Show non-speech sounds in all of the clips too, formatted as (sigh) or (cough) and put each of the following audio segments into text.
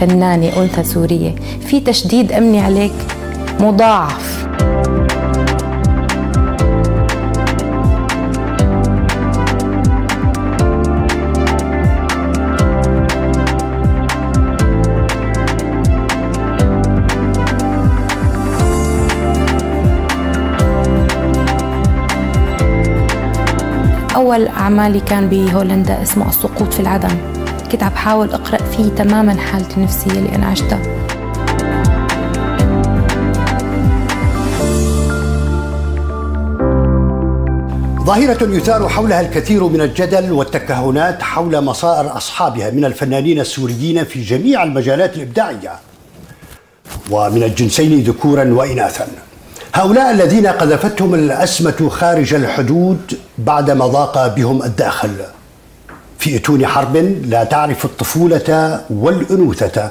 فنانة أنثى سورية. في تشديد أمني عليك. مضاعف. أول أعمالي كان بهولندا اسمه السقوط في العدم. كنت عم بحاول أقرأ فيه تماما حالتي النفسية اللي أنا عشتها. ظاهرة يثار حولها الكثير من الجدل والتكهنات حول مصائر أصحابها من الفنانين السوريين في جميع المجالات الإبداعية ومن الجنسين ذكورا وإناثا. هؤلاء الذين قذفتهم الأسمة خارج الحدود بعدما ضاق بهم الداخل. في أتون حرب لا تعرف الطفولة والأنوثة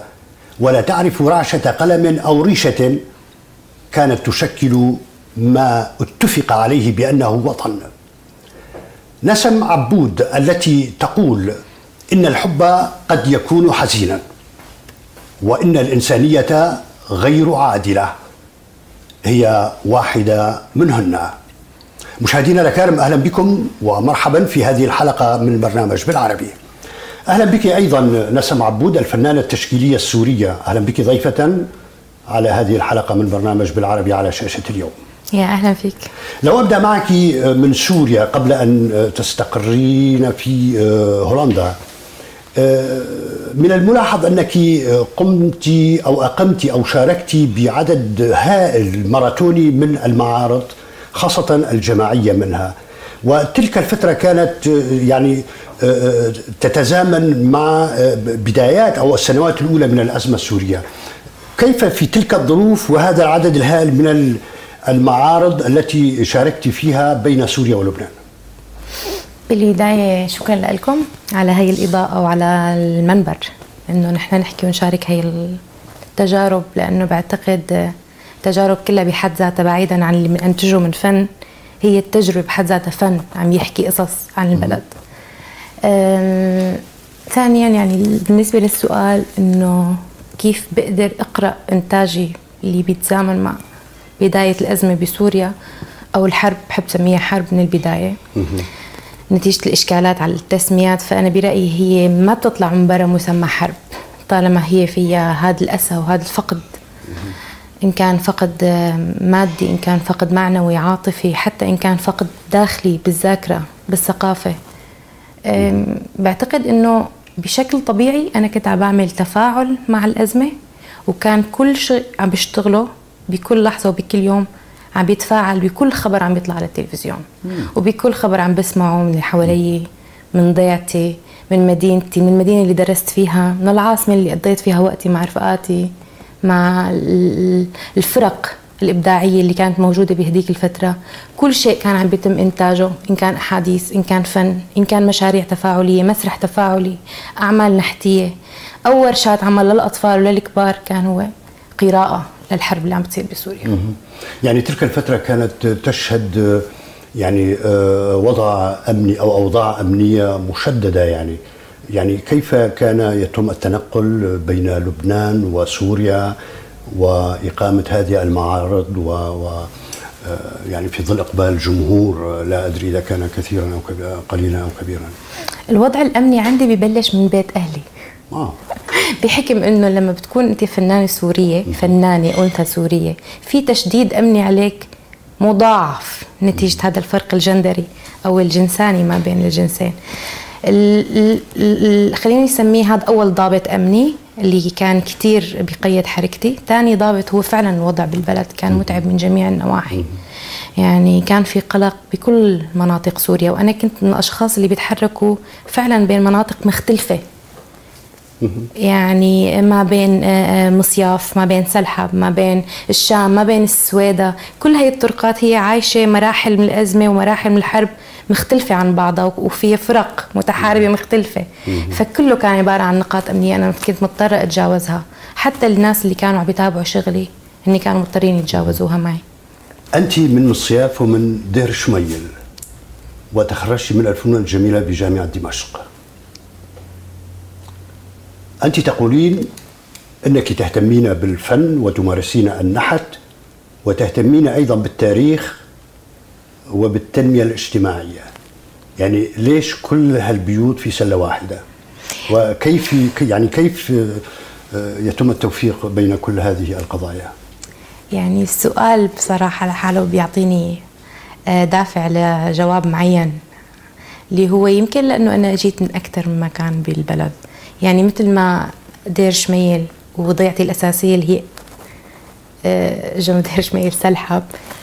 ولا تعرف رعشة قلم أو ريشة كانت تشكل ما اتفق عليه بأنه وطن. نسم عبود التي تقول إن الحب قد يكون حزينا وإن الإنسانية غير عادلة هي واحدة منهن. مشاهدينا الأكارم أهلا بكم ومرحبا في هذه الحلقة من البرنامج بالعربي. أهلا بك أيضا نسم عبود الفنانة التشكيلية السورية. أهلا بك ضيفة على هذه الحلقة من برنامج بالعربي على شاشة اليوم. يا أهلا فيك. لو أبدأ معك من سوريا قبل أن تستقرين في هولندا من الملاحظ أنك قمت أو أقمت أو شاركت بعدد هائل ماراثوني من المعارض. خاصة الجماعية منها. وتلك الفترة كانت يعني تتزامن مع بدايات أو السنوات الأولى من الأزمة السورية. كيف في تلك الظروف وهذا العدد الهائل من المعارض التي شاركت فيها بين سوريا ولبنان؟ بالبداية شكرا لكم على هي الإضاءة وعلى المنبر إنه نحن نحكي ونشارك هي التجارب لأنه بعتقد التجارب كلها بحد ذاتها بعيدا عن اللي بننتجه من فن هي التجربة بحد ذاتها فن عم يحكي قصص عن البلد. ثانيا يعني بالنسبة للسؤال إنه كيف بقدر أقرأ إنتاجي اللي بيتزامن مع بداية الأزمة بسوريا أو الحرب بحب سميها حرب من البداية. نتيجة الإشكالات على التسميات فأنا برأيي هي ما بتطلع من برا مسمى حرب طالما هي فيها هذا الأسى وهذا الفقد. إن كان فقد مادي إن كان فقد معنوي عاطفي حتى إن كان فقد داخلي بالذاكرة بالثقافة. بعتقد إنه بشكل طبيعي أنا كنت عم بعمل تفاعل مع الأزمة وكان كل شيء عم بشتغله بكل لحظة وبكل يوم عم بيتفاعل بكل خبر عم بيطلع على التلفزيون. مم. وبكل خبر عم بسمعه من اللي حوالي من ضيعتي من مدينتي من المدينة اللي درست فيها من العاصمة اللي قضيت فيها وقتي مع رفقاتي. مع الفرق الإبداعية اللي كانت موجودة بهديك الفترة. كل شيء كان عم بيتم إنتاجه إن كان أحاديث إن كان فن إن كان مشاريع تفاعلية مسرح تفاعلي أعمال نحتية. أو ورشات عمل للأطفال وللكبار كان هو قراءة للحرب اللي عم بتصير بسوريا. يعني تلك الفترة كانت تشهد يعني وضع أمني أو أوضاع أمنية مشددة يعني. يعني كيف كان يتم التنقل بين لبنان وسوريا وإقامة هذه المعارض و, و يعني في ظل إقبال الجمهور لا أدري إذا كان كثيرا أو قليلا أو كبيرا. الوضع الأمني عندي ببلش من بيت أهلي. آه. (laughs) بحكم إنه لما بتكون أنت فنانة سورية فنانة أنثى سورية في تشديد أمني عليك مضاعف نتيجة هذا الفرق الجندري أو الجنساني ما بين الجنسين. خليني نسميه هذا أول ضابط أمني اللي كان كثير بقيد حركتي. ثاني ضابط هو فعلا الوضع بالبلد كان متعب من جميع النواحي. يعني كان في قلق بكل مناطق سوريا وأنا كنت من الأشخاص اللي بيتحركوا فعلا بين مناطق مختلفة. يعني ما بين مصياف ما بين سلحب ما بين الشام ما بين السويدة. كل هاي الطرقات هي عايشة مراحل من الأزمة ومراحل من الحرب. مختلفة عن بعضها وفيها فرق متحاربة مختلفة. فكله كان عبارة عن نقاط أمنية أنا كنت مضطرة أتجاوزها. حتى الناس اللي كانوا عم بيتابعوا شغلي هن كانوا مضطرين يتجاوزوها معي. أنت من مصياف ومن دير شميل وتخرجت من الفنون الجميلة بجامعة دمشق. أنت تقولين أنك تهتمين بالفن وتمارسين النحت وتهتمين أيضا بالتاريخ وبالتنمية الاجتماعية. يعني ليش كل هالبيوت في سلة واحدة؟ وكيف يعني كيف آه، يتم التوفيق بين كل هذه القضايا؟ يعني السؤال بصراحة لحاله بيعطيني آه، دافع لجواب معين اللي هو يمكن لأنه أنا جيت من أكثر من مكان بالبلد. يعني مثل ما دير شميل وضيعتي الأساسية اللي هي آه، جنب دير شميل سلحب آه،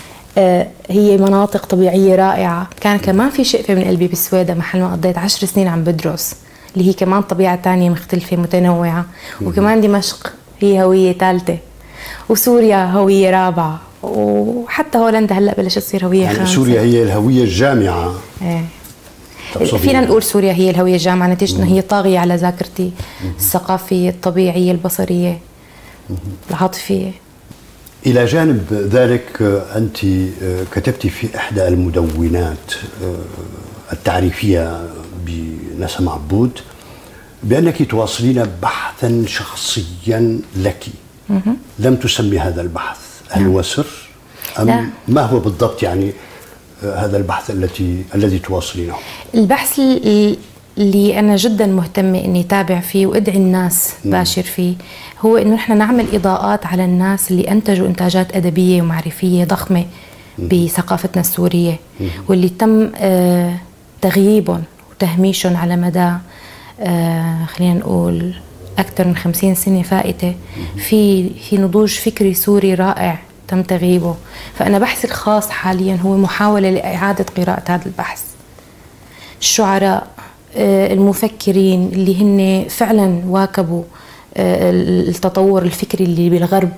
هي مناطق طبيعية رائعة. كان كمان في شقفة من قلبي بالسويدة محل ما قضيت عشر سنين عم بدرس اللي هي كمان طبيعة تانية مختلفة متنوعة. وكمان دمشق هي هوية ثالثة وسوريا هوية رابعة وحتى هولندا هلأ بلشت تصير هوية يعني خامسة. سوريا هي الهوية الجامعة. إيه. فينا. نقول سوريا هي الهوية الجامعة نتيجة أنها هي طاغية على ذاكرتي الثقافية الطبيعية البصرية العاطفية. إلى جانب ذلك آه، أنت آه، كتبت في إحدى المدونات آه، التعريفية بنسم عبود بأنك تواصلين بحثا شخصيا لك. لم تسمي هذا البحث. هل هو سر؟ أم لا. ما هو بالضبط يعني هذا البحث التي الذي تواصلينه؟ البحث ال- اللي أنا جدا مهتمة إني أتابع فيه وأدعي الناس باشر فيه هو إنه نحن نعمل إضاءات على الناس اللي أنتجوا إنتاجات أدبية ومعرفية ضخمة بثقافتنا السورية واللي تم آه، تغييبهم وتهميشهم على مدى آه، خلينا نقول أكثر من خمسين سنة فائتة. في في نضوج فكري سوري رائع تم تغييبه. فأنا بحثي الخاص حاليا هو محاولة لإعادة قراءة هذا البحث. الشعراء المفكرين اللي هن فعلا واكبوا آه، التطور الفكري اللي بالغرب.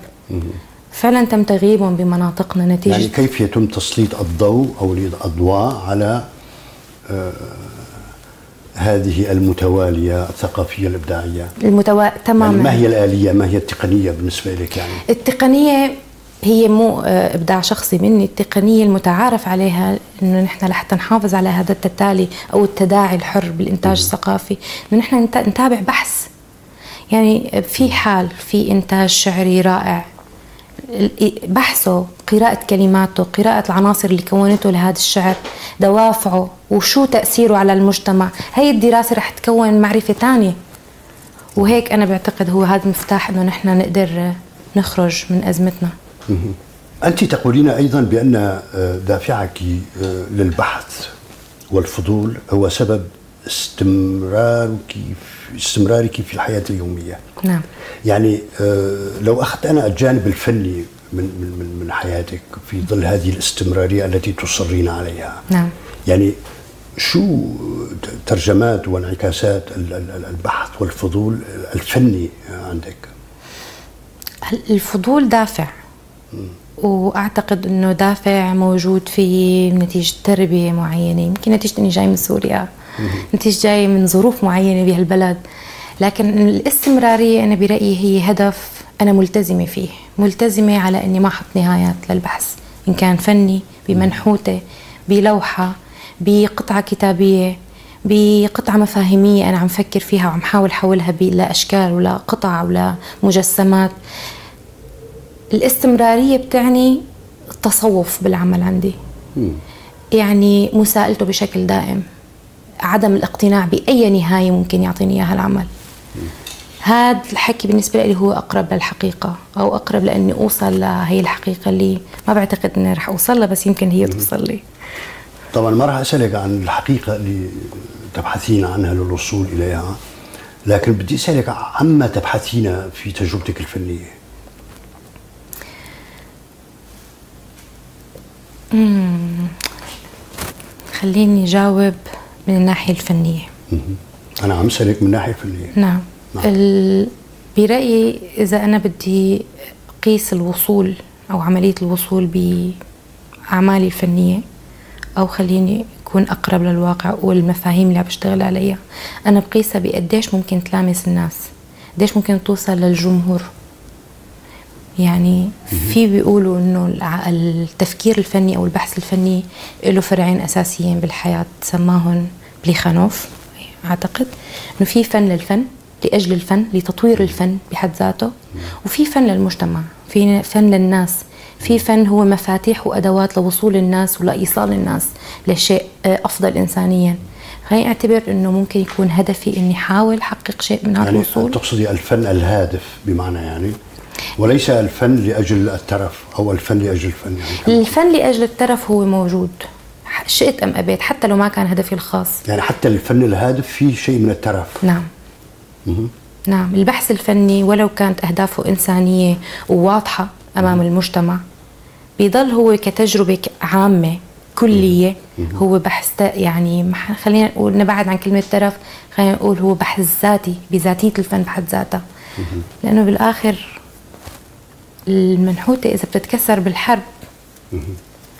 فعلا تم تغييبهم بمناطقنا نتيجة. يعني كيف يتم تسليط الضوء أو الأضواء على آه، هذه المتوالية الثقافية الإبداعية؟ المتوا... يعني تماما ما هي الآلية ما هي التقنية بالنسبة لك يعني؟ التقنية هي مو آه، إبداع شخصي مني التقنية المتعارف عليها إنه نحن لحتى نحافظ على هذا التتالي أو التداعي الحر بالإنتاج الثقافي. إنه نحن نت- نتابع بحث. يعني في حال في إنتاج شعري رائع بحثه قراءة كلماته قراءة العناصر اللي كونته لهذا الشعر دوافعه وشو تأثيره على المجتمع. هي الدراسة رح تكون معرفة تانية. وهيك أنا بعتقد هو هذا المفتاح أنه نحن نقدر نخرج من أزمتنا. أنت تقولين أيضا بأن آه، دافعك آه، للبحث والفضول هو سبب استمرارك في استمرارك في الحياة اليومية. نعم. يعني آه، لو أخذت أنا الجانب الفني من من من من حياتك في ظل هذه الاستمرارية التي تصرين عليها نعم. يعني شو ترجمات وانعكاسات ال- ال- البحث والفضول الفني عندك؟ الفضول دافع؟ وأعتقد إنه دافع موجود في نتيجة تربية معينة. يمكن نتيجة إني جاي من سوريا. نتيجة جاي من ظروف معينة بهالبلد. لكن الاستمرارية أنا برأيي هي هدف أنا ملتزمة فيه. ملتزمة على إني ما أحط نهايات للبحث. إن كان فني بمنحوته بلوحة بقطعة كتابية بقطعة مفاهيمية أنا عم فكر فيها وعم حاول حولها لأشكال ولا قطع ولا مجسمات. الاستمرارية بتعني التصوف بالعمل عندي. يعني مساءلته بشكل دائم. عدم الاقتناع بأي نهاية ممكن يعطيني إياها العمل. هذا الحكي بالنسبة لي هو أقرب للحقيقة أو أقرب لأني أوصل لهي الحقيقة اللي ما بعتقد أني رح أوصل لها بس يمكن هي توصل لي. طبعا ما راح أسألك عن الحقيقة اللي تبحثين عنها للوصول إليها لكن بدي أسألك عما تبحثين في تجربتك الفنية. خليني جاوب من الناحية الفنية. أنا عم اسالك من الناحية الفنية. نعم. نعم. ال... برأيي إذا أنا بدي قيس الوصول أو عملية الوصول بأعمالي الفنية أو خليني أكون أقرب للواقع والمفاهيم اللي عم بشتغل عليها أنا بقيسها بقديش ممكن تلامس الناس قديش ممكن توصل للجمهور. يعني في بيقولوا إنه التفكير الفني أو البحث الفني له فرعين أساسيين بالحياة سماهم بليخانوف أعتقد. إنه في فن للفن لأجل الفن لتطوير الفن بحد ذاته. وفي فن للمجتمع في فن للناس. في فن هو مفاتيح وأدوات لوصول الناس ولايصال الناس لشيء آه، أفضل انسانيا. خليني أعتبر إنه ممكن يكون هدفي إني أحاول أحقق شيء من هذا يعني الوصول. تقصدي الفن الهادف بمعنى يعني وليس الفن لأجل الترف أو الفن لأجل الفن. يعني الفن لأجل الترف هو موجود شئت أم أبيت حتى لو ما كان هدفي الخاص. يعني حتى الفن الهادف فيه شيء من الترف. نعم. نعم. البحث الفني ولو كانت أهدافه إنسانية وواضحة أمام المجتمع بيضل هو كتجربة عامة كلية هو بحث يعني خلينا نقول نبعد عن كلمة ترف خلينا نقول هو بحث ذاتي بذاتية الفن بحد ذاتها. لأنه بالآخر المنحوتة إذا بتتكسر بالحرب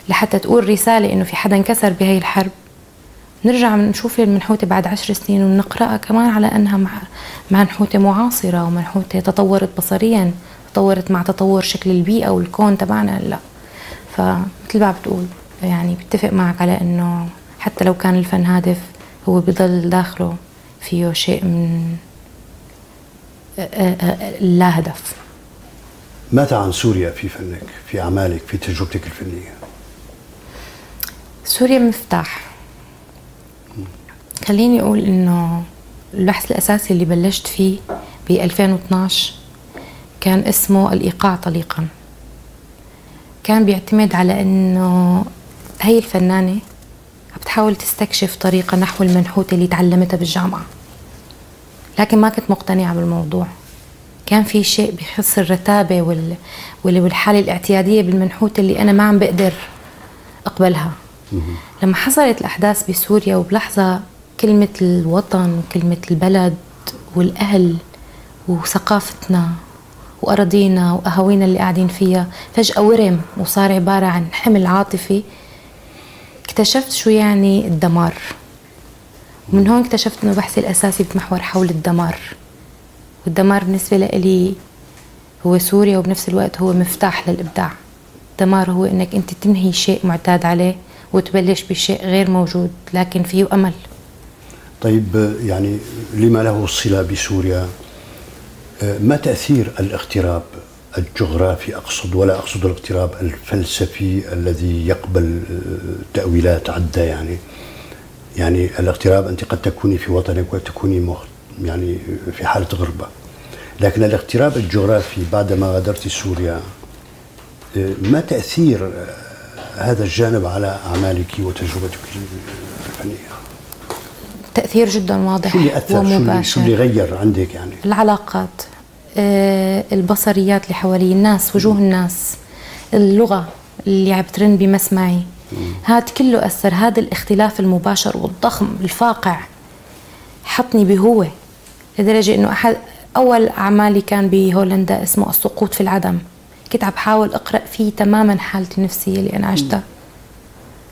لحتى تقول رسالة إنه في حدا انكسر بهي الحرب. نرجع نشوف المنحوتة بعد عشر سنين ونقرأها كمان على أنها مع- منحوتة معاصرة ومنحوتة تطورت بصريا تطورت مع تطور شكل البيئة والكون تبعنا هلأ. فمثل ما بتقول يعني بتفق معك على أنه حتى لو كان الفن هادف هو بضل داخله فيه شيء من آه، آه، آه، لا هدف ماذا عن سوريا في فنك في أعمالك في تجربتك الفنية؟ سوريا مفتاح. خليني أقول إنه البحث الأساسي اللي بلشت فيه ب 2012 كان اسمه الإيقاع طليقا. كان بيعتمد على إنه هي الفنانة عم بتحاول تستكشف طريقة نحو المنحوتة اللي تعلمتها بالجامعة. لكن ما كنت مقتنعة بالموضوع. كان في شيء بخص الرتابة وال... وال- والحالة الاعتيادية بالمنحوته اللي أنا ما عم بقدر أقبلها. لما حصلت الأحداث بسوريا وبلحظة كلمة الوطن وكلمه البلد والأهل وثقافتنا وأراضينا وأهاوينا اللي قاعدين فيها فجأة ورم وصار عبارة عن حمل عاطفي. اكتشفت شو يعني الدمار. ومن هون اكتشفت إنه بحثي الأساسي بتمحور حول الدمار. والدمار بالنسبة لي هو سوريا وبنفس الوقت هو مفتاح للإبداع. الدمار هو إنك أنت تنهي شيء معتاد عليه وتبلش بشيء غير موجود لكن فيه أمل. طيب يعني لما له صلة بسوريا ما تأثير الاغتراب الجغرافي أقصد ولا أقصد الاغتراب الفلسفي الذي يقبل آه، تأويلات عدة يعني؟ يعني الاغتراب أنت قد تكوني في وطنك وتكوني يعني في حالة غربة. لكن الاغتراب الجغرافي بعدما غادرت سوريا آه، ما تأثير آه، هذا الجانب على أعمالك وتجربتك؟ الفنيه تأثير جدا واضح شو اللي شو اللي, شو ومباشر. اللي غير عندك يعني؟ العلاقات آه، البصريات اللي حوالي الناس وجوه الناس اللغة اللي عم ترن بمسمعي. هذا كله أثر هذا الاختلاف المباشر والضخم الفاقع حطني بهوة لدرجة إنه أحد أول أعمالي كان بهولندا اسمه السقوط في العدم. كنت عم بحاول أقرأ فيه تماما حالتي النفسية اللي أنا عشتها.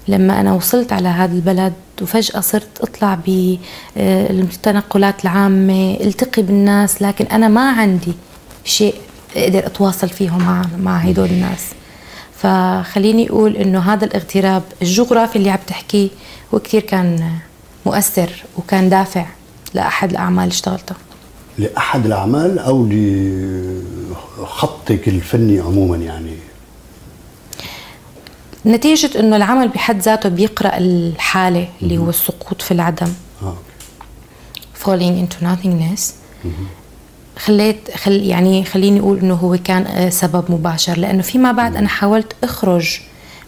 لما أنا وصلت على هذا البلد وفجأة صرت أطلع بالتنقلات العامة التقي بالناس لكن أنا ما عندي شيء أقدر أتواصل فيهم مع مع هدول الناس. فخليني أقول إنه هذا الاغتراب الجغرافي اللي عم تحكيه هو كثير كان مؤثر وكان دافع لأحد الأعمال اللي اشتغلتها. لأحد الأعمال أو لخطك الفني عموما يعني؟ نتيجة إنه العمل بحد ذاته بيقرأ الحالة اللي هو السقوط في العدم. آه. Falling into nothingness. خليت خل يعني خليني أقول إنه هو كان آه، سبب مباشر. لأنه فيما بعد أنا حاولت أخرج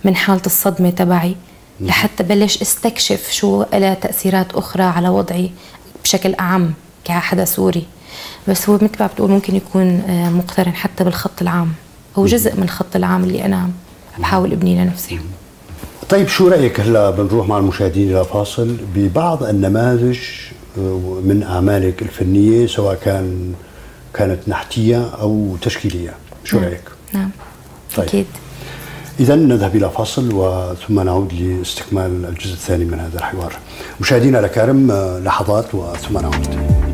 من حالة الصدمة تبعي لحتى بلش أستكشف شو لها تأثيرات أخرى على وضعي بشكل أعم كحدا سوري. بس هو مثل ما بتقول ممكن يكون آه، مقترن حتى بالخط العام أو جزء من الخط العام اللي أنا بحاول أبنيه لنفسي. طيب شو رأيك هلا بنروح مع المشاهدين إلى فاصل ببعض النماذج آه، من أعمالك الفنية سواء كان كانت نحتية أو تشكيلية؟ شو رأيك؟ نعم. طيب. أكيد. إذا نذهب إلى فاصل وثم نعود لاستكمال الجزء الثاني من هذا الحوار. مشاهدينا الأكارم آه، لحظات وثم نعود.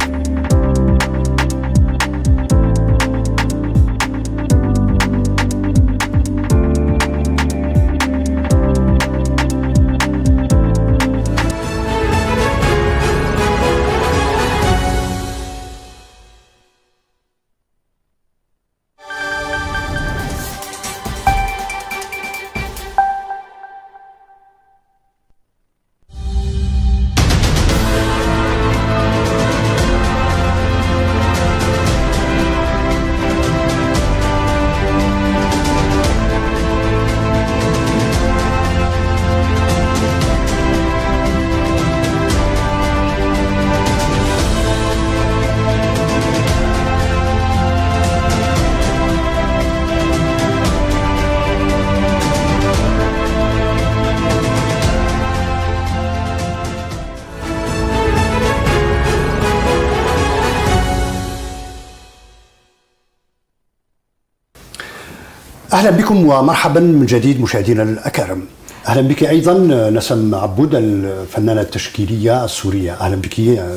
أهلا بكم ومرحبا من جديد مشاهدينا الأكارم. أهلا بك أيضا نسم عبود الفنانة التشكيلية السورية، أهلا بك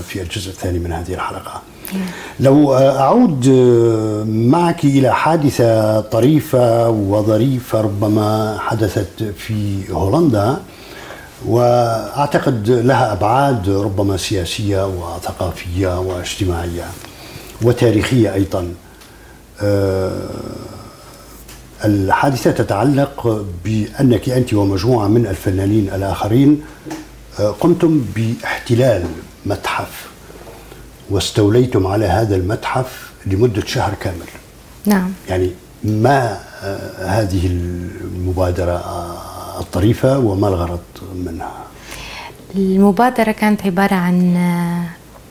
في الجزء الثاني من هذه الحلقة. لو أعود معك إلى حادثة طريفة وظريفة ربما حدثت في هولندا وأعتقد لها أبعاد ربما سياسية وثقافية واجتماعية وتاريخية أيضا. الحادثة تتعلق بأنك أنت ومجموعة من الفنانين الآخرين قمتم باحتلال متحف واستوليتم على هذا المتحف لمدة شهر كامل. نعم. يعني ما هذه المبادرة الطريفة وما الغرض منها؟ المبادرة كانت عبارة عن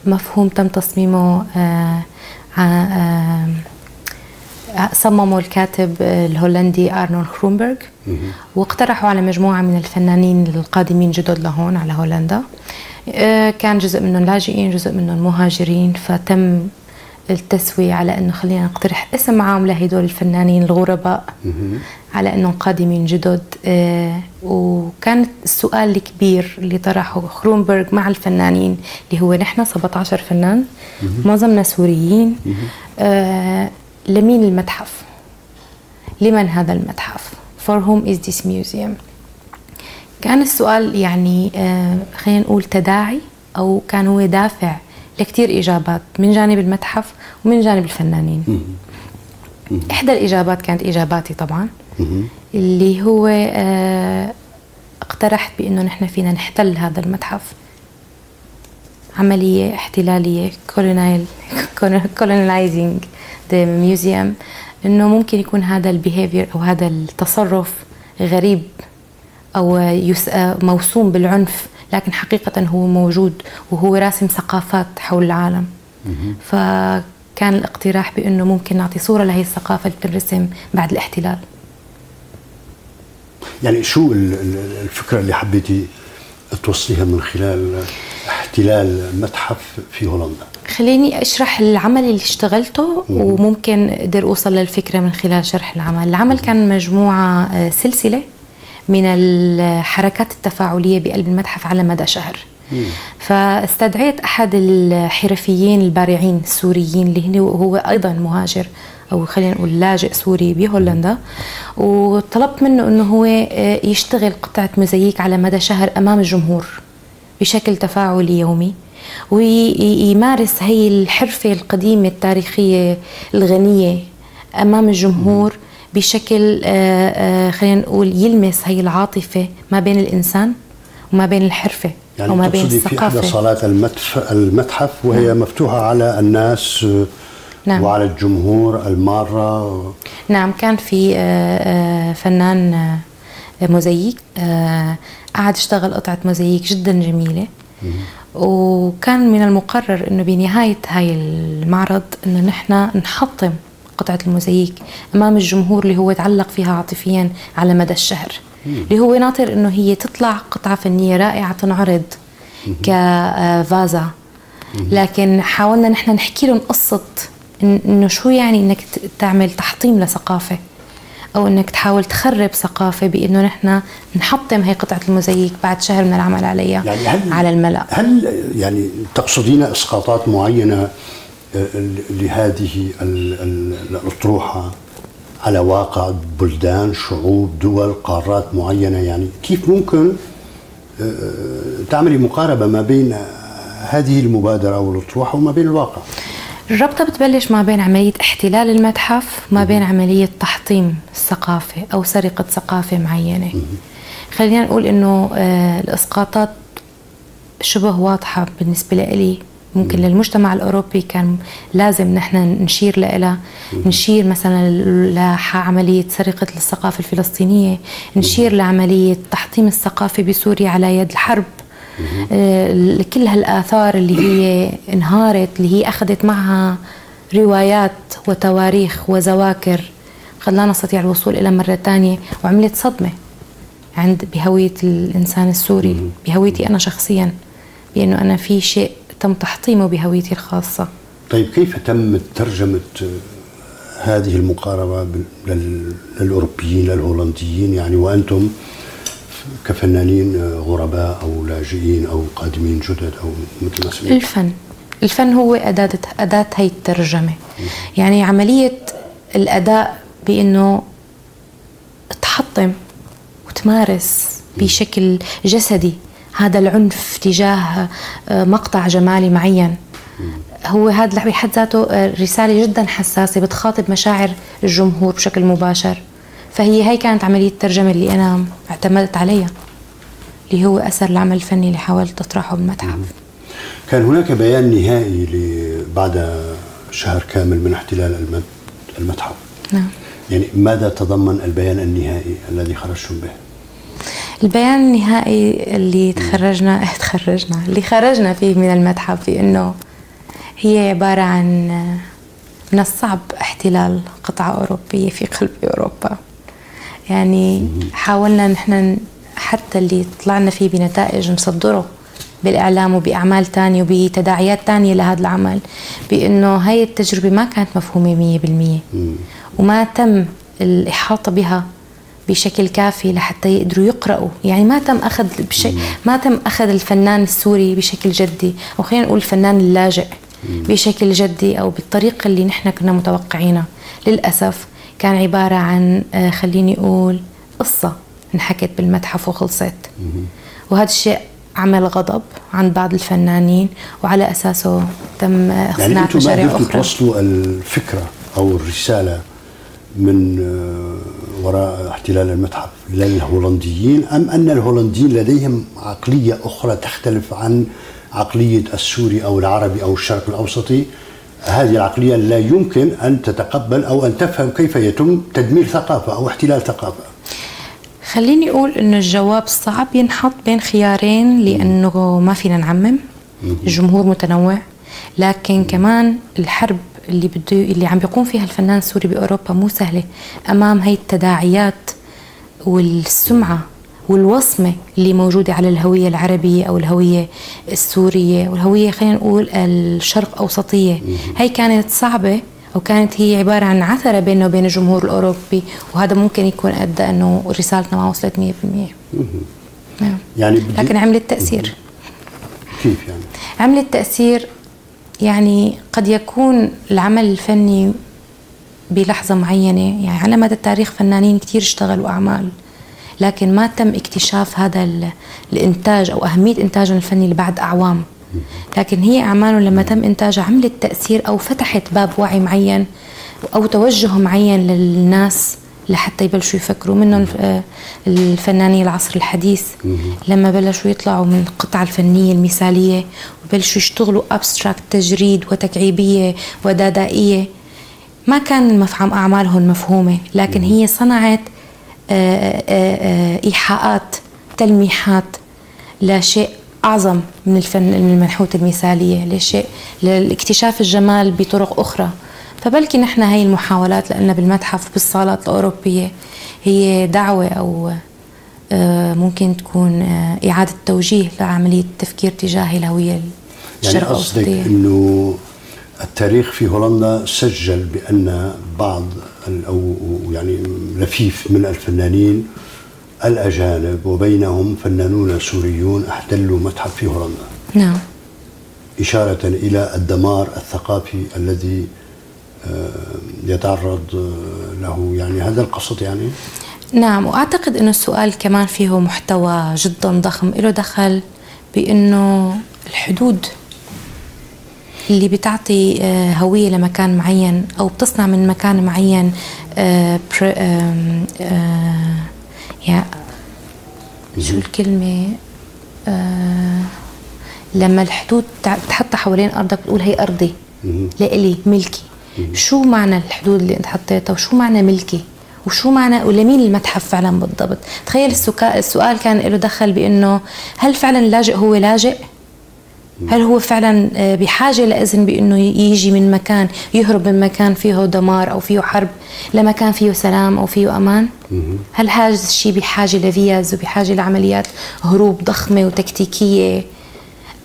مفهوم تم تصميمه صممه الكاتب الهولندي أرنولد كرومبرغ واقترحوا على مجموعة من الفنانين القادمين جدد لهون على هولندا. كان جزء منهم لاجئين جزء منهم مهاجرين فتم التسوية على إنه خلينا نقترح اسم عام لهدول الفنانين الغرباء على إنهم قادمين جدد. وكان السؤال الكبير اللي طرحه كرومبرغ مع الفنانين اللي هو نحن 17 فنان معظمنا سوريين. لمين المتحف؟ لمن هذا المتحف؟ For whom is this museum؟ كان السؤال يعني آه خلينا نقول تداعي أو كان هو دافع لكثير إجابات من جانب المتحف ومن جانب الفنانين إحدى الإجابات كانت إجاباتي طبعا اللي هو آه اقترحت بأنه نحن فينا نحتل هذا المتحف عملية احتلالية (laughs) colonizing the museum إنه ممكن يكون هذا ال behavior أو هذا التصرف غريب أو موسوم بالعنف لكن حقيقة هو موجود وهو راسم ثقافات حول العالم. فكان الاقتراح بإنه ممكن نعطي صورة لهي الثقافة اللي بتنرسم بعد الاحتلال. يعني شو الفكرة اللي حبيتي توصليها من خلال احتلال متحف في هولندا. خليني أشرح العمل اللي اشتغلته وممكن أقدر أوصل للفكرة من خلال شرح العمل، العمل كان مجموعة سلسلة من الحركات التفاعلية بقلب المتحف على مدى شهر. فاستدعيت أحد الحرفيين البارعين السوريين اللي هو أيضا مهاجر أو خلينا نقول لاجئ سوري بهولندا. وطلبت منه إنه هو يشتغل قطعة موزاييك على مدى شهر أمام الجمهور. بشكل تفاعلي يومي ويمارس هي الحرفة القديمة التاريخية الغنية أمام الجمهور بشكل خلينا نقول يلمس هي العاطفة ما بين الإنسان وما بين الحرفة يعني وما بين الثقافة في إحدى صالات المتحف وهي نعم. مفتوحة على الناس نعم. وعلى الجمهور المارة نعم كان في فنان موزاييك قعد اشتغل قطعة موزاييك جدا جميلة. وكان من المقرر إنه بنهاية هاي المعرض إنه نحن نحطم قطعة الموزاييك أمام الجمهور اللي هو تعلق فيها عاطفيا على مدى الشهر. اللي هو ناطر إنه هي تطلع قطعة فنية رائعة تنعرض كفازا لكن حاولنا نحن نحكي لهم قصة إنه شو يعني إنك تعمل تحطيم لثقافة. أو إنك تحاول تخرب ثقافة بإنه نحن نحطم هي قطعة الموزاييك بعد شهر من العمل عليها يعني هل على الملأ. هل يعني تقصدين إسقاطات معينة لهذه الأطروحة على واقع بلدان شعوب دول قارات معينة؟ يعني كيف ممكن تعملي مقاربة ما بين هذه المبادرة أو الاطروحه وما بين الواقع؟ الربطة بتبلش ما بين عملية احتلال المتحف وما بين عملية تحطيم الثقافة أو سرقة ثقافة معينة. خلينا نقول إنه الإسقاطات شبه واضحة بالنسبة لي ممكن للمجتمع الأوروبي كان لازم نحن نشير لها نشير مثلا لعملية سرقة الثقافة الفلسطينية. نشير لعملية تحطيم الثقافة بسوريا على يد الحرب. كل هالآثار اللي هي انهارت اللي هي أخذت معها روايات وتواريخ وذواكر قد لا نستطيع الوصول إلى مرة ثانية وعملت صدمة عند بهوية الإنسان السوري بهويتي أنا شخصيا بأنه أنا في شيء تم تحطيمه بهويتي الخاصة. طيب كيف تم ترجمة هذه المقاربة للأوروبيين للهولنديين؟ يعني وأنتم كفنانين آه، غرباء أو لاجئين أو قادمين جدد أو مثل ما سمعت الفن. الفن هو أداة أداة هي الترجمة. يعني عملية الأداء بأنه تحطم وتمارس بشكل جسدي. هذا العنف تجاه آه، مقطع جمالي معين. هو هذا بحد ذاته آه، رسالة جدا حساسة بتخاطب مشاعر الجمهور بشكل مباشر. فهي هي كانت عملية الترجمة اللي أنا اعتمدت عليها اللي هو أثر العمل الفني اللي حاولت أطرحه بالمتحف. كان هناك بيان نهائي بعد شهر كامل من احتلال الم- المتحف؟ نعم. يعني ماذا تضمن البيان النهائي الذي خرجتم به؟ البيان النهائي اللي تخرجنا (laughs) تخرجنا اللي خرجنا فيه من المتحف بانه هي عبارة عن من الصعب احتلال قطعه أوروبية في قلب أوروبا. يعني حاولنا نحن حتى اللي طلعنا فيه بنتائج نصدره بالإعلام وبأعمال تانية وبتداعيات تانية لهذا العمل بإنه هاي التجربة ما كانت مفهومة 100% وما تم الإحاطة بها بشكل كافي لحتى يقدروا يقرأوا. يعني ما تم أخذ بشيء ما تم أخذ الفنان السوري بشكل جدي أو خلينا نقول الفنان اللاجئ بشكل جدي أو بالطريقة اللي نحن كنا متوقعينها. للأسف كان عبارة عن آه، خليني أقول قصة انحكت بالمتحف وخلصت. وهذا الشيء عمل غضب عند بعض الفنانين وعلى أساسه تم يعني أنتم ما مشاريع قدرتوا أخرى. توصلوا الفكرة أو الرسالة من آه، وراء احتلال المتحف للهولنديين أم أن الهولنديين لديهم عقلية أخرى تختلف عن عقلية السوري أو العربي أو الشرق الأوسطي؟ هذه العقلية لا يمكن أن تتقبل أو أن تفهم كيف يتم تدمير ثقافة أو احتلال ثقافة. خليني أقول إنه الجواب صعب ينحط بين خيارين لأنه ما فينا نعمم. الجمهور متنوع. لكن كمان الحرب اللي بده اللي عم بيقوم فيها الفنان السوري بأوروبا مو سهلة. أمام هي التداعيات والسمعة والوصمة اللي موجودة على الهوية العربية أو الهوية السورية والهويه خلينا نقول الشرق أوسطية. هي كانت صعبة وكانت هي عبارة عن عثرة بيننا وبين الجمهور الأوروبي وهذا ممكن يكون أدى أنه رسالتنا ما وصلت 100% نعم. يعني لكن عملت تأثير. كيف يعني؟ عملت تأثير يعني قد يكون العمل الفني بلحظة معينة يعني على مدى التاريخ فنانين كتير اشتغلوا أعمال. لكن ما تم اكتشاف هذا ال- الإنتاج أو أهمية إنتاجهم الفني لبعد أعوام. لكن هي أعمالهم لما تم إنتاجها عملت تأثير أو فتحت باب وعي معين أو توجه معين للناس لحتى يبلشوا يفكروا منهم آه، الفنانين العصر الحديث. لما بلشوا يطلعوا من القطعة الفنية المثالية وبلشوا يشتغلوا أبستراكت تجريد وتكعيبية ودادائية ما كان مفعم أعمالهم مفهومة لكن هي صنعت آه، آه، آه، إيحاءات تلميحات لشيء أعظم من الفن من المنحوت المثالية لشيء لاكتشاف الجمال بطرق أخرى. فبلكي نحن هاي المحاولات لأن بالمتحف بالصالات الأوروبية هي دعوة أو آه، ممكن تكون إعادة توجيه لعملية التفكير تجاه الهوية يعني الشرق قصدك الأوسطية. إنه التاريخ في هولندا سجل بأن بعض أو يعني لفيف من الفنانين الأجانب وبينهم فنانون سوريون احتلوا متحف في هولندا. نعم. إشارة إلى الدمار الثقافي الذي آه، يتعرض آه، له يعني هذا القصد يعني؟ نعم وأعتقد إنه السؤال كمان فيه محتوى جدا ضخم. له دخل بإنه الحدود اللي بتعطي آه، هوية لمكان معين أو بتصنع من مكان معين آه، آه، يا شو الكلمة؟ لما الحدود بتحطها حوالين أرضك بتقول هي أرضي لإلي ملكي. شو معنى الحدود اللي أنت حطيتها؟ وشو معنى ملكي؟ وشو معنى ولمين المتحف فعلا بالضبط؟ تخيل السؤال كان له دخل بإنه هل فعلا اللاجئ هو لاجئ؟ هل هو فعلا آه، بحاجة لاذن بإنه يجي من مكان يهرب من مكان فيه دمار أو فيه حرب لمكان فيه سلام أو فيه أمان؟ هل هذا الشيء بحاجة لفيز وبحاجة لعمليات هروب ضخمة وتكتيكية؟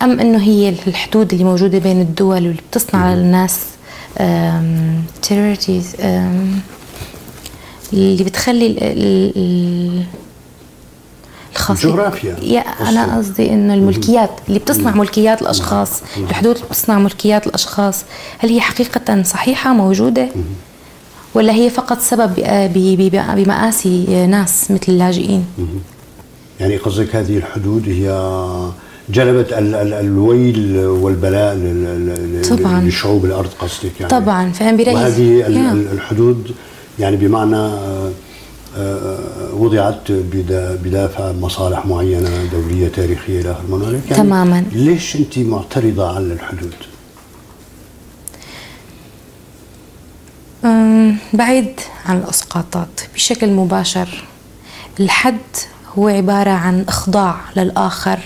أم إنه هي الحدود اللي موجودة بين الدول واللي بتصنع للناس territories اللي بتخلي ال- ال- ال- الجغرافيا. يا أنا قصدي إنه الملكيات اللي بتصنع ملكيات الأشخاص الحدود اللي بتصنع ملكيات الأشخاص هل هي حقيقة صحيحة موجودة؟ ولا هي فقط سبب ب- بمآسي ناس مثل اللاجئين؟ يعني قصدك هذه الحدود هي جلبت ال ال الويل والبلاء طبعاً. لشعوب الأرض قصدك يعني. طبعا فانا برأيي. وهذه الحدود يعني بمعنى آه، آه، وضعت بدا- بدافع مصالح معينة دوليه تاريخية إلى اخره من. يعني تماماً. ليش أنت معترضة على الحدود؟ بعيد عن الأسقاطات بشكل مباشر الحد هو عبارة عن إخضاع للآخر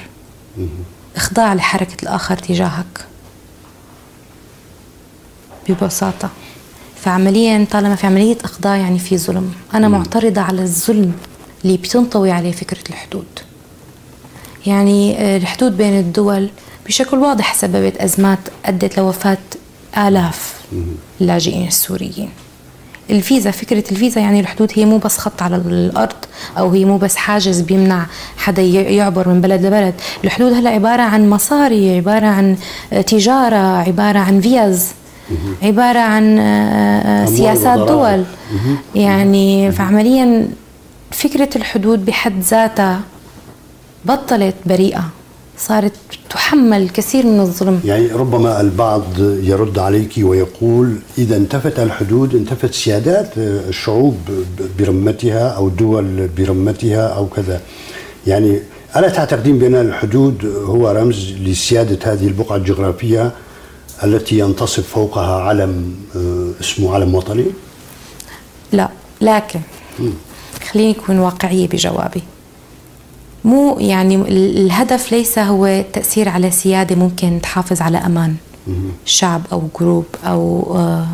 إخضاع لحركة الآخر تجاهك ببساطة فعمليا طالما في عملية اخضاع يعني في ظلم. أنا معترضة على الظلم اللي بتنطوي عليه فكرة الحدود. يعني آه، الحدود بين الدول بشكل واضح سببت أزمات أدت لوفاة آلاف اللاجئين السوريين. الفيزا فكرة الفيزا يعني الحدود هي مو بس خط على الأرض أو هي مو بس حاجز بيمنع حدا يعبر من بلد لبلد. الحدود هلا عبارة عن مصاري عبارة عن آه، تجارة عبارة عن فيز. عبارة عن آه، آه، سياسات. دول. يعني فعمليا فكرة الحدود بحد ذاتها بطلت بريئة صارت تحمل الكثير من الظلم. يعني ربما البعض يرد عليك ويقول إذا انتفت الحدود انتفت سيادات الشعوب برمتها أو دول برمتها أو كذا. يعني ألا تعتقدين بأن الحدود هو رمز لسيادة هذه البقعة الجغرافية؟ التي ينتصب فوقها علم آه، اسمه علم وطني؟ لا لكن خليني أكون واقعية بجوابي. مو يعني ال- الهدف ليس هو التأثير على سيادة ممكن تحافظ على أمان شعب أو جروب أو آه،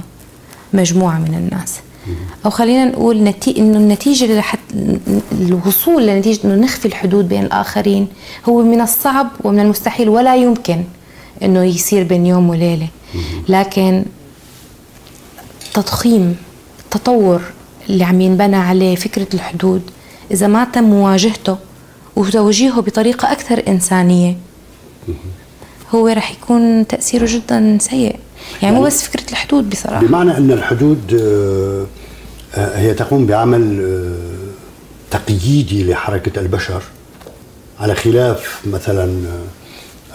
مجموعة من الناس. أو خلينا نقول نتي... إنه النتيجة لحت... الوصول لنتيجة إنه نخفي الحدود بين الآخرين هو من الصعب ومن المستحيل ولا يمكن. إنه يصير بين يوم وليلة. لكن تضخيم التطور اللي عم ينبنى عليه فكرة الحدود إذا ما تم مواجهته وتوجيهه بطريقة أكثر إنسانية هو رح يكون تأثيره جدا سيء. يعني مو يعني- بس فكرة الحدود بصراحة. بمعنى أن الحدود آه، هي تقوم بعمل آه، تقييدي لحركة البشر على خلاف مثلا آه،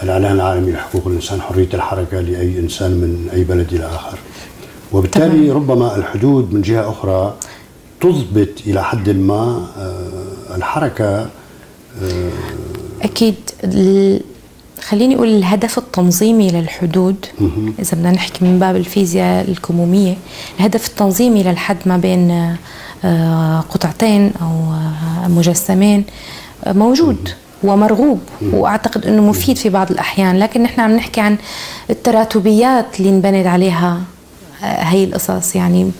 الإعلان العالمي لحقوق الإنسان حرية الحركة لأي إنسان من أي بلد إلى آخر. وبالتالي تمام. ربما الحدود من جهة أخرى تضبط إلى حد ما آه، الحركة أكيد. ال- خليني أقول الهدف التنظيمي للحدود إذا بدنا نحكي من باب الفيزياء الكمومية الهدف التنظيمي للحد ما بين آه، قطعتين أو آه، مجسمين آه، موجود. ومرغوب وأعتقد إنه مفيد في بعض الأحيان. لكن نحن عم نحكي عن التراتبيات اللي انبنت عليها آه، هي القصص. يعني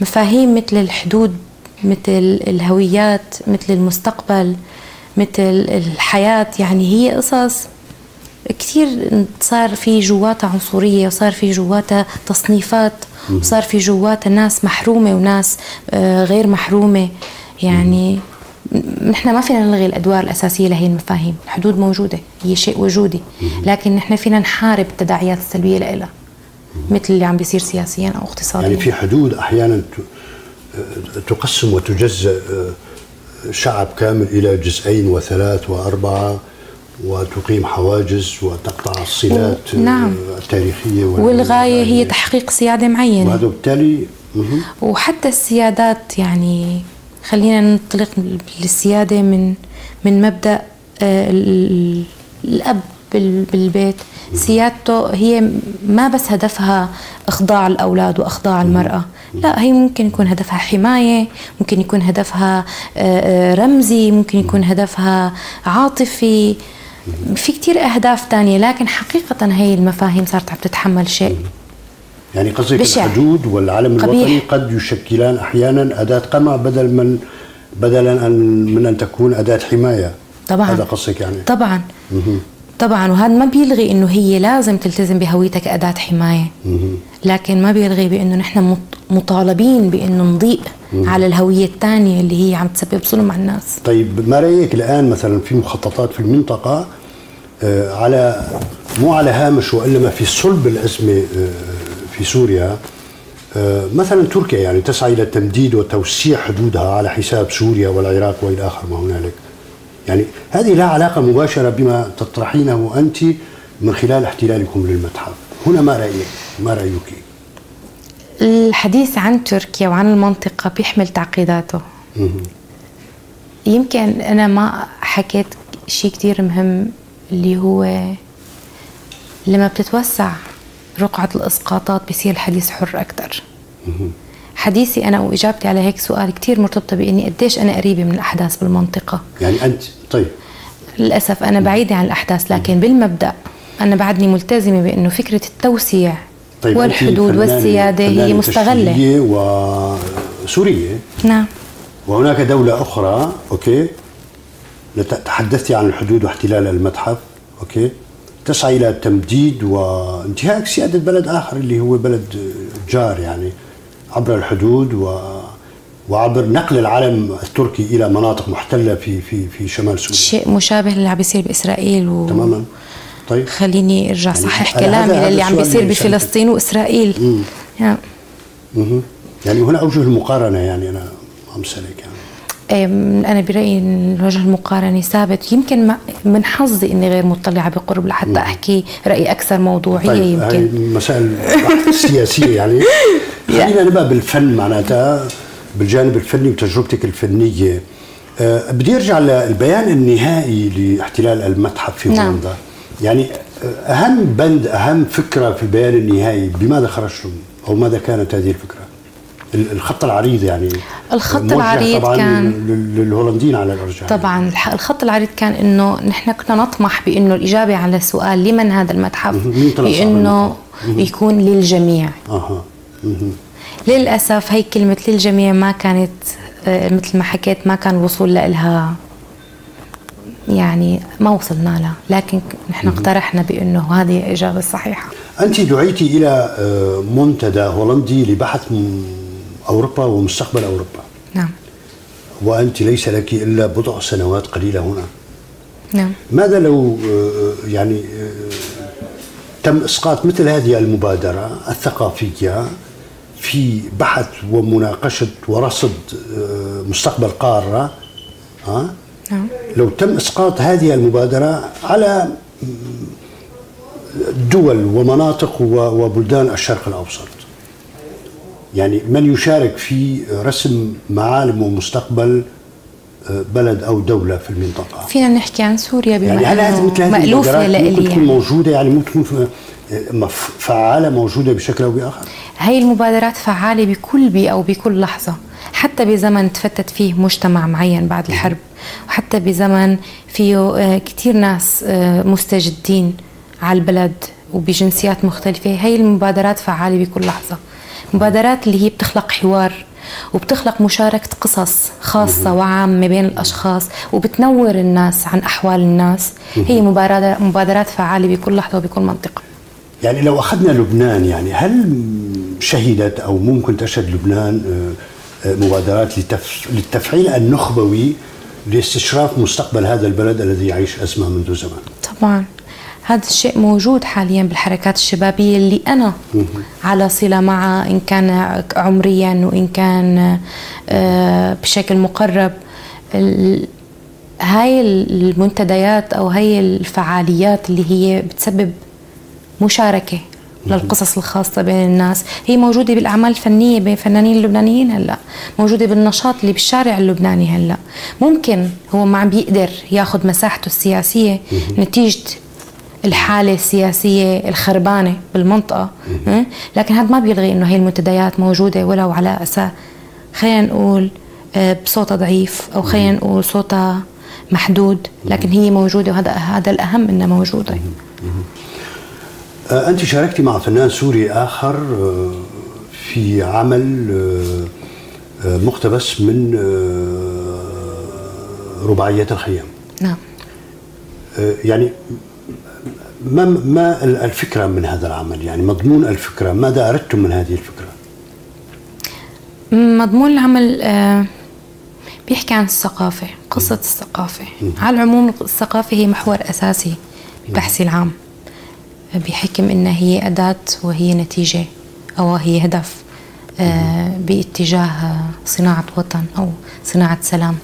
مفاهيم مثل الحدود مثل الهويات مثل المستقبل مثل الحياة. يعني هي قصص كثير صار في جواتها عنصرية وصار في جواتها تصنيفات وصار في جواتها ناس محرومة وناس آه، غير محرومة. يعني نحن ما فينا نلغي الأدوار الأساسية لهي المفاهيم، الحدود موجودة، هي شيء وجودي، لكن نحن فينا نحارب التداعيات السلبية لها مثل اللي عم بيصير سياسيا أو اقتصاديا. يعني في حدود أحيانا تقسم وتجزأ آه، شعب كامل إلى جزئين وثلاث وأربعة وتقيم حواجز وتقطع الصلات آه، نعم. التاريخية وال- والغاية هي تحقيق سيادة معينة. وهذا بالتالي. وحتى السيادات يعني خلينا ننطلق للسيادة من من مبدأ آه، ال- الأب بال- بالبيت. سيادته هي ما بس هدفها إخضاع الأولاد وإخضاع المرأة. لا هي ممكن يكون هدفها حماية ممكن يكون هدفها آه، آه، رمزي ممكن يكون هدفها عاطفي. في كتير أهداف تانية لكن حقيقة هي المفاهيم صارت عم تتحمل شيء. يعني قصدك بشع. الحدود والعلم قبيح. الوطني قد يشكلان أحيانا أداة قمع بدل من بدلا أن من أن تكون أداة حماية. طبعا. هذا قصدك يعني؟ طبعا. طبعا. وهذا ما بيلغي إنه هي لازم تلتزم بهويتها كأداة حماية. لكن ما بيلغي بإنه نحن مط- مطالبين بإنه نضيء على الهوية الثانية اللي هي عم تسبب ظلم على الناس. طيب ما رأيك الآن مثلا في مخططات في المنطقة آه، على مو على هامش وإنما في صلب الأزمة آه، في سوريا آه، مثلا تركيا يعني تسعى إلى تمديد وتوسيع حدودها على حساب سوريا والعراق وإلى آخر ما هنالك. يعني هذه لها علاقة مباشرة بما تطرحينه أنت من خلال احتلالكم للمتحف. هنا ما رأيك؟ ما رأيك؟ الحديث عن تركيا وعن المنطقة بيحمل تعقيداته يمكن أنا ما حكيت شيء كتير مهم اللي هو لما بتتوسع رقعة الإسقاطات بصير الحديث حر أكثر حديثي أنا وإجابتي على هيك سؤال كتير مرتبطة بإني قديش أنا قريبة من الأحداث بالمنطقة. يعني أنت طيب. للأسف أنا بعيدة عن الأحداث لكن بالمبدأ أنا بعدني ملتزمة بأنه فكرة التوسيع طيب أنت والحدود والسيادة هي مستغلة. وسورية نعم. وهناك دولة أخرى أوكي تحدثتي عن الحدود واحتلال المتحف أوكي. تسعى إلى تمديد وانتهاك سيادة بلد آخر اللي هو بلد جار يعني عبر الحدود و وعبر نقل العلم التركي إلى مناطق محتلة في في في شمال سوريا. شيء مشابه للي عم بيصير بإسرائيل و... تماما. طيب. خليني أرجع صحح أنا هذا- كلامي للي عم بيصير. بفلسطين وإسرائيل. يعني مهم. يعني هنا أوجه المقارنة يعني أنا عم سألك يعني. أنا برأيي إن وجه المقارنه ثابت. يمكن ما- من حظي إني غير مطلعة بقرب لحتى أحكي رأي أكثر موضوعية طيب يمكن. هاي مسائل (laughs) سياسية يعني. (laughs) خلينا نبقى بالفن معناتها بالجانب الفني وتجربتك الفنية. أه بدي أرجع للبيان النهائي لاحتلال المتحف في نعم. هولندا. يعني آه، أهم بند أهم فكرة في البيان النهائي بماذا خرجتم أو ماذا كانت هذه الفكرة؟ ال- الخط العريض يعني. الخط العريض طبعا كان- لل- للهولنديين على الأرجح طبعا الح- الخط العريض كان إنه نحن كنا نطمح بإنه الإجابة على السؤال لمن هذا المتحف بإنه يكون للجميع. أها. للأسف هي كلمة للجميع ما كانت آه، مثل ما حكيت ما كان الوصول لها يعني ما وصلنا لها. لكن نحن اقترحنا بإنه هذه الاجابه الصحيحه أنت دعيتي إلى آه، منتدى هولندي لبحث أوروبا ومستقبل أوروبا. نعم. وأنت ليس لك إلا بضع سنوات قليلة هنا. نعم. ماذا لو آه، يعني آه، تم إسقاط مثل هذه المبادرة الثقافية في بحث ومناقشة ورصد آه، مستقبل قارة؟ ها؟ نعم. لو تم إسقاط هذه المبادرة على دول ومناطق وبلدان الشرق الأوسط. يعني من يشارك في رسم معالم ومستقبل بلد أو دولة في المنطقة؟ فينا نحكي عن سوريا بما يعني هل هذه أنه مثل هذه مألوفة ممكن تكون يعني. موجودة؟ يعني ممكن تكون مف- فعالة موجودة بشكل أو بآخر؟ هاي المبادرات فعالة بكل بيئة وبكل لحظة حتى بزمن تفتت فيه مجتمع معين بعد الحرب وحتى بزمن فيه آه، كتير ناس آه، مستجدين على البلد وبجنسيات مختلفة. هاي المبادرات فعالة بكل لحظة. مبادرات اللي هي بتخلق حوار وبتخلق مشاركة قصص خاصة وعامة بين الأشخاص وبتنور الناس عن أحوال الناس. هي مبادرات مبادرات فعالة بكل لحظة وبكل منطقة. يعني لو أخذنا لبنان يعني هل شهدت أو ممكن تشهد لبنان آه، آه، مبادرات لتف... للتفعيل النخبوي لاستشراف مستقبل هذا البلد الذي يعيش ازمه منذ زمن؟ طبعا. هذا الشيء موجود حاليا بالحركات الشبابية اللي أنا على صلة معها إن كان عمريا وإن كان آه، بشكل مقرب. هاي المنتديات أو هاي الفعاليات اللي هي بتسبب مشاركة للقصص الخاصة بين الناس. هي موجودة بالأعمال الفنية بين الفنانين اللبنانيين هلأ. موجودة بالنشاط اللي بالشارع اللبناني هلأ. ممكن هو ما عم بيقدر ياخذ مساحته السياسية نتيجة الحالة السياسية الخربانة بالمنطقة? لكن هذا ما بيلغي إنه هي المنتديات موجودة ولو على أساس خلينا نقول آه، بصوتها ضعيف أو خلينا نقول صوتها محدود لكن هي موجودة وهذا هذا الأهم إنها موجودة. آه، أنت شاركتي مع فنان سوري آخر في عمل مقتبس من رباعيات الخيام. نعم. يعني ما ما الفكرة من هذا العمل؟ يعني مضمون الفكرة ماذا أردتم من هذه الفكرة؟ مضمون العمل آه، بيحكي عن الثقافة قصة الثقافة. على العموم الثقافة هي محور أساسي ببحثي العام. بحكم إنها هي أداة وهي نتيجة أو هي هدف آه، باتجاه صناعة وطن أو صناعة سلام.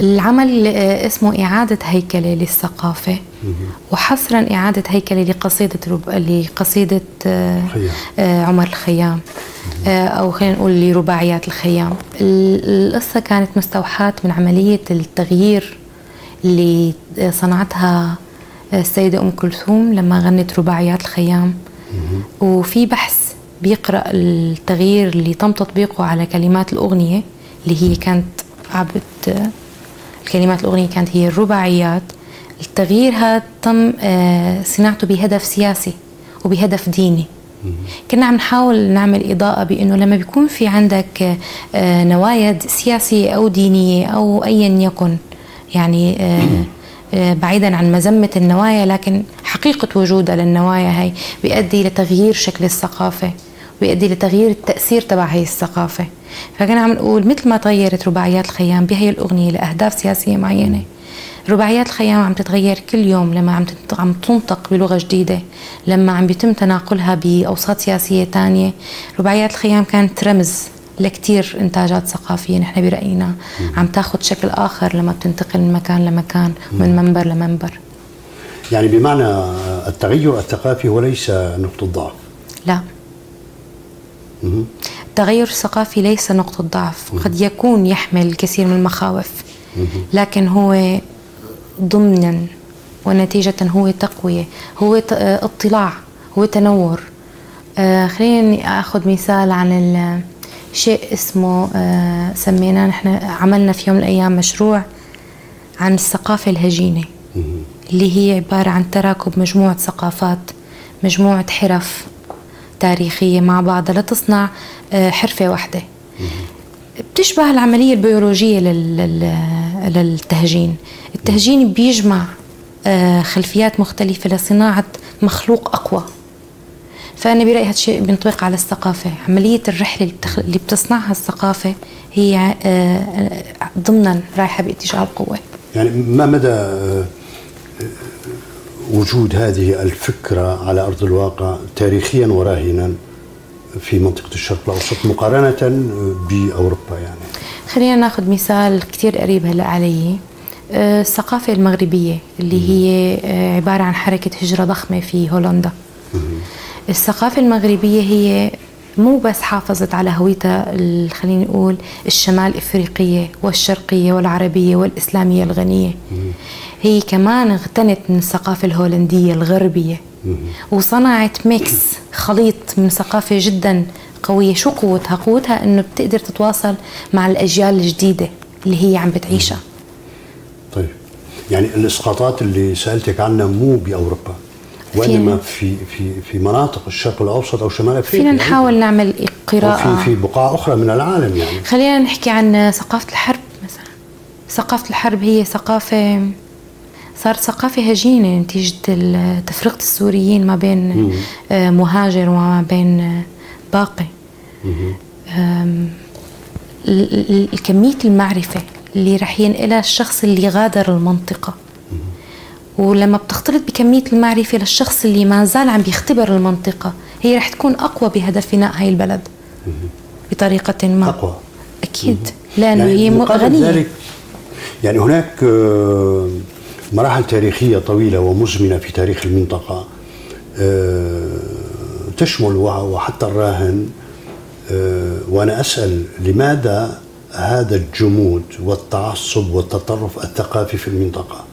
العمل آه، اسمه إعادة هيكلة للثقافة. وحصرا إعادة هيكلة لقصيدة رب... لقصيدة آه، عمر الخيام أو خلينا نقول لرباعيات الخيام. القصة كانت مستوحاة من عملية التغيير اللي صنعتها السيدة أم كلثوم لما غنت رباعيات الخيام. وفي بحث بيقرأ التغيير اللي تم تطبيقه على كلمات الأغنية اللي هي كانت عبت الكلمات الأغنية كانت هي الرباعيات. التغيير هذا تم آه، صناعته بهدف سياسي وبهدف ديني. كنا عم نحاول نعمل إضاءة بأنه لما بيكون في عندك آه، نوايا سياسية أو دينية أو أيا يكن يعني آه، بعيدا عن مذمة النوايا لكن حقيقة وجودها للنوايا هي بيؤدي لتغيير شكل الثقافة. بيؤدي لتغيير التأثير تبع هي الثقافة. فكنا عم نقول مثل ما تغيرت رباعيات الخيام بهي الأغنية لأهداف سياسية معينة. رباعيات الخيام عم تتغير كل يوم لما عم عم تنطق بلغة جديدة لما عم بيتم تناقلها بأوساط سياسية ثانية رباعيات الخيام كانت رمز لكتير إنتاجات ثقافية نحن برأينا. عم تاخذ شكل آخر لما بتنتقل من مكان لمكان من منبر لمنبر. يعني بمعنى التغير الثقافي هو ليس نقطة ضعف. لا. التغير الثقافي ليس نقطة ضعف قد يكون يحمل الكثير من المخاوف. لكن هو ضمنا ونتيجة هو تقوية هو آه، اطلاع هو تنور آه، خليني أخذ مثال عن شيء اسمه آه، سميناه نحن عملنا في يوم من الأيام مشروع عن الثقافة الهجينة. اللي هي عبارة عن تراكب مجموعة ثقافات مجموعة حرف. تاريخية مع بعضها لتصنع حرفة واحدة. بتشبه العملية البيولوجية للتهجين. التهجين بيجمع آه، خلفيات مختلفة لصناعة مخلوق أقوى. فأنا برأيي هذا الشيء بينطبق على الثقافة. عملية الرحلة اللي بتصنعها الثقافة هي آه، ضمنا رايحة باتجاه القوة. يعني ما مدى آه، وجود هذه الفكرة على أرض الواقع تاريخيا وراهنا في منطقة الشرق الأوسط مقارنة بأوروبا يعني. خلينا ناخذ مثال كثير قريب هلأ علي. آه، الثقافة المغربية اللي هي آه، عبارة عن حركة هجرة ضخمة في هولندا. الثقافة المغربية هي مو بس حافظت على هويتها خلينا نقول الشمال إفريقية والشرقية والعربية والإسلامية الغنية. هي كمان اغتنت من الثقافة الهولندية الغربية. وصنعت ميكس خليط من ثقافة جدا قوية. شو قوتها؟ قوتها إنه بتقدر تتواصل مع الأجيال الجديدة اللي هي عم بتعيشها. طيب. يعني الإسقاطات اللي سألتك عنها مو بأوروبا. وإنما في في في مناطق الشرق الأوسط أو شمال أفريقيا فينا نحاول يعني نعمل قراءة. في في بقاع أخرى من العالم يعني. خلينا نحكي عن ثقافة الحرب مثلا. ثقافة الحرب هي ثقافة صارت ثقافة هجينة نتيجة تفرقة السوريين ما بين آه، مهاجر وما بين آه، باقي. كمية المعرفة اللي رح ينقلها الشخص اللي غادر المنطقة. ولما بتختلط بكمية المعرفة للشخص اللي ما زال عم بيختبر المنطقة هي رح تكون أقوى بهدف بناء هاي البلد. بطريقة ما. أقوى. أكيد. لأنه يعني هي غنية. ذلك يعني هناك مراحل تاريخية طويلة ومزمنة في تاريخ المنطقة آه، تشمل وحتى الراهن آه، وأنا أسأل لماذا هذا الجمود والتعصب والتطرف الثقافي في المنطقة؟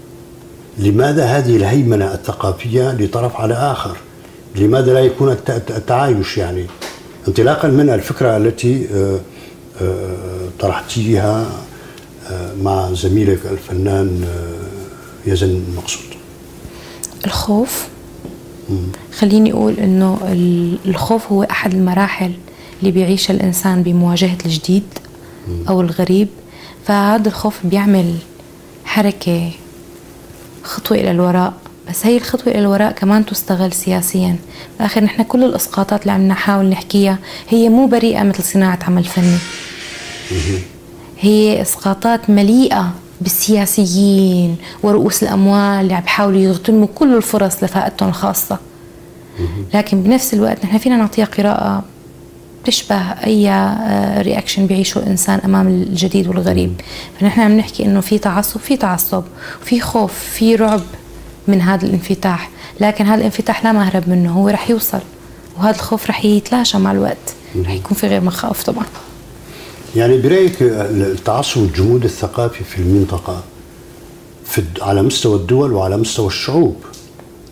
لماذا هذه الهيمنة الثقافية لطرف على آخر؟ لماذا لا يكون التعايش يعني؟ انطلاقا من الفكرة التي آه، طرحتيها مع زميلك الفنان يزن المقصود. الخوف؟ خليني أقول أنه الخوف هو أحد المراحل اللي بيعيشها الإنسان بمواجهة الجديد أو الغريب. فهذا الخوف بيعمل حركة خطوة إلى الوراء بس هي الخطوة إلى الوراء كمان تستغل سياسيا. بالآخر نحن كل الإسقاطات اللي عم نحاول نحكيها هي مو بريئة مثل صناعة عمل فني. هي إسقاطات مليئة بالسياسيين ورؤوس الأموال اللي عم بيحاولوا يغتنموا كل الفرص لفائدتهم الخاصة. لكن بنفس الوقت نحن فينا نعطيها قراءة بتشبه أي رياكشن آه، بيعيشه الإنسان أمام الجديد والغريب. فنحن عم نحكي إنه في تعصب في تعصب في خوف في رعب من هذا الانفتاح. لكن هذا الانفتاح لا مهرب منه هو رح يوصل. وهذا الخوف رح يتلاشى مع الوقت. رح يكون في غير مخاوف طبعا. يعني برأيك التعصب والجمود الثقافي في المنطقة في على مستوى الدول وعلى مستوى الشعوب؟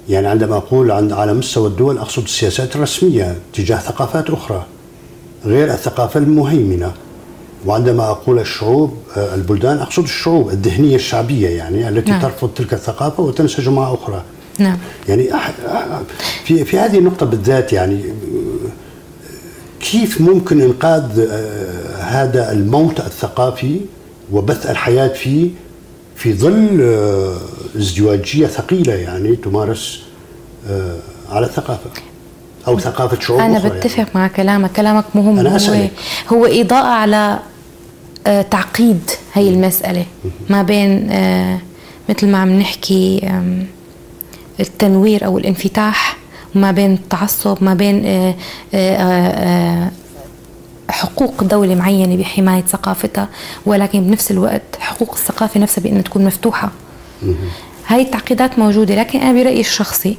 يعني عندما أقول على مستوى الدول أقصد السياسات الرسمية تجاه ثقافات أخرى غير الثقافة المهيمنة. وعندما أقول الشعوب آه، البلدان أقصد الشعوب الذهنية الشعبية يعني التي نعم. ترفض تلك الثقافة وتنسجم مع أخرى. نعم. يعني في في هذه النقطة بالذات يعني كيف ممكن إنقاذ آه، هذا الموت الثقافي وبث الحياة فيه في ظل آه، ازدواجية ثقيلة يعني تمارس على الثقافة أو ثقافة شعوب أنا بتفق يعني. مع كلامك. كلامك مهم أنا هو هو إضاءة على آه، تعقيد هي المسألة ما بين آه، مثل ما عم نحكي التنوير أو الانفتاح وما بين التعصب ما بين آه، حقوق دولة معينة بحماية ثقافتها ولكن بنفس الوقت حقوق الثقافة نفسها بأن تكون مفتوحة. هاي التعقيدات موجودة لكن أنا برأيي الشخصي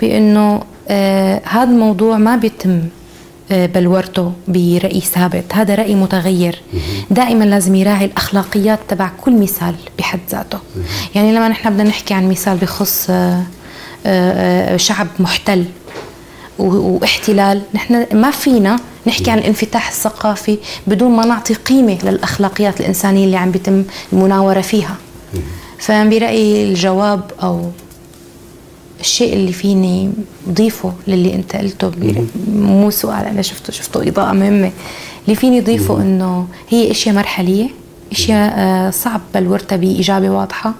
بأنه آه هذا الموضوع ما بيتم آه بلورته برأي ثابت. هذا رأي متغير. دائما لازم يراعي الأخلاقيات تبع كل مثال بحد ذاته. يعني لما نحن بدنا نحكي عن مثال بخص آه آه شعب محتل واحتلال. نحن ما فينا نحكي عن الانفتاح الثقافي بدون ما نعطي قيمة للأخلاقيات الإنسانية اللي عم بيتم المناورة فيها. فبرأيي الجواب أو الشيء اللي فيني ضيفه للي أنت قلته مو سؤال أنا شفته شفته إضاءة مهمة. اللي فيني ضيفه إنه هي إشياء مرحلية إشياء آه، صعب بلورتها باجابه واضحة.